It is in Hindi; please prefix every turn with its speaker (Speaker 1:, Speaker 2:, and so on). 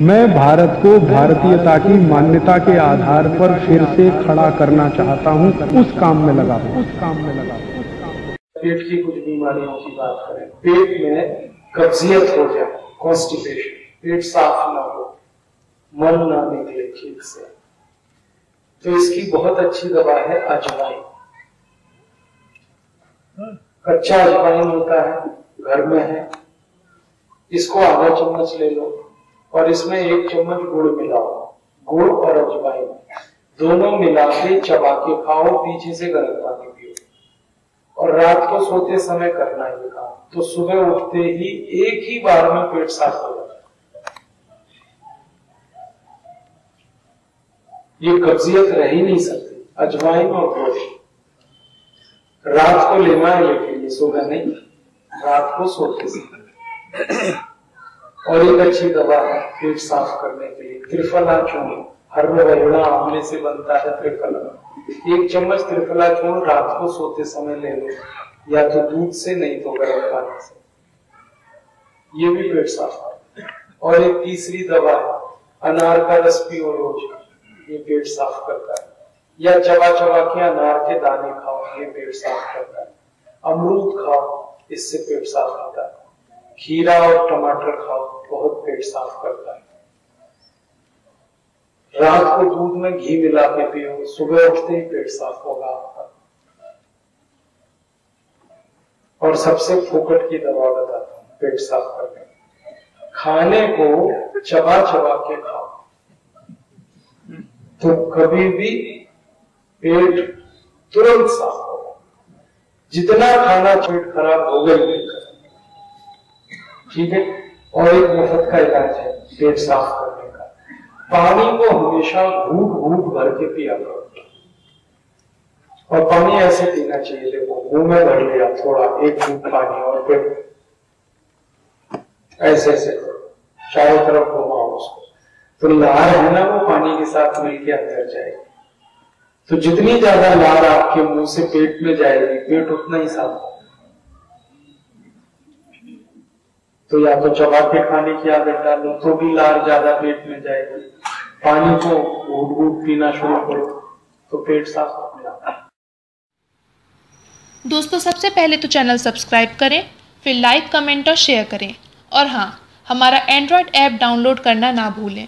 Speaker 1: मैं भारत को भारतीयता की मान्यता के आधार पर फिर से खड़ा करना चाहता हूँ। उस काम में लगा उस काम में लगा
Speaker 2: पेट की कुछ बीमारियों की बात करें। पेट में कब्जियत हो जाए कॉन्स्टिपेशन पेट साफ़ ना हो, मन ना निकले ठीक से। तो इसकी बहुत अच्छी दवा है अजवाइन। कच्चा अजवाइन होता है, घर में है। इसको आधा चम्मच ले लो। और इसमें एक चम्मच गुड़ मिलाओ। गुड़ और अजवाइन। दोनों मिला के चबा के खाओ, पीछे से गर्म पानी पियो। और रात को सोते समय करना ये काम। तो सुबह उठते ही एक ही बार में पेट साफ़ हो जाता ये कब्जियत रह ही नहीं सकती। अजवाइन और गुड़। रात को लेना है लेकिन ये सुबह नहीं। रात को सोते समय। और एक अच्छी दवा है पेट साफ़ करने के लिए। त्रिफला चूर्ण, हर वरुणा आमले से बनता है त्रिफला। एक चम्मच त्रिफला चूर्ण रात को सोते समय ले लो, या तो दूध से, नहीं तो गर्म पानी से। ये भी पेट साफ़ है। और एक तीसरी दवा है, अनार का रस पियो रोज। ये पेट साफ़ करता है। या चबा चबा के अनार के दाने खाओ, ये पेट साफ़ करता है। अमरूद खाओ, इससे पेट साफ़ होता है। खीरा और टमाटर खाओ बहुत पेट साफ़ करता है। रात को दूध में घी मिला के पियो, सुबह उठते ही पेट साफ़ होगा आपका। और सबसे फोकट की दवा बताता हूँ, पेट साफ़ करने। खाने को चबा चबा के खाओ। तो कभी भी पेट तुरंत साफ़ होगा। जितना खाना पेट खराब हो गई ठीक है और एक मुफ़्त का इलाज है, पेट साफ़ करने का। पानी को हमेशा घूट घूट भर के पिया करो। और पानी ऐसे पीना चाहिए, देखो, मुँह में भर लिया, थोड़ा, एक घूट पानी और फिर ऐसे ऐसे करो। चारों तरफ़ घुमाओ उसको। तो लार है ना वो पानी के साथ मिलके अंदर जाएगी। तो जितनी ज़्यादा लार आपके मुँह से पेट में जाएगी, पेट उतना ही साफ़ होगा। तो या तो चबा के खाने की आदत डालो तो भी लार ज़्यादा पेट में जाएगी। पानी को घूट घूट पीना शुरू करो तो पेट साफ़ होने लगता है।
Speaker 3: दोस्तों, सबसे पहले तो चैनल सब्सक्राइब करें, फिर लाइक, कमेंट और शेयर करें। और हाँ हमारा एंड्रॉयड ऐप डाउनलोड करना ना भूलें।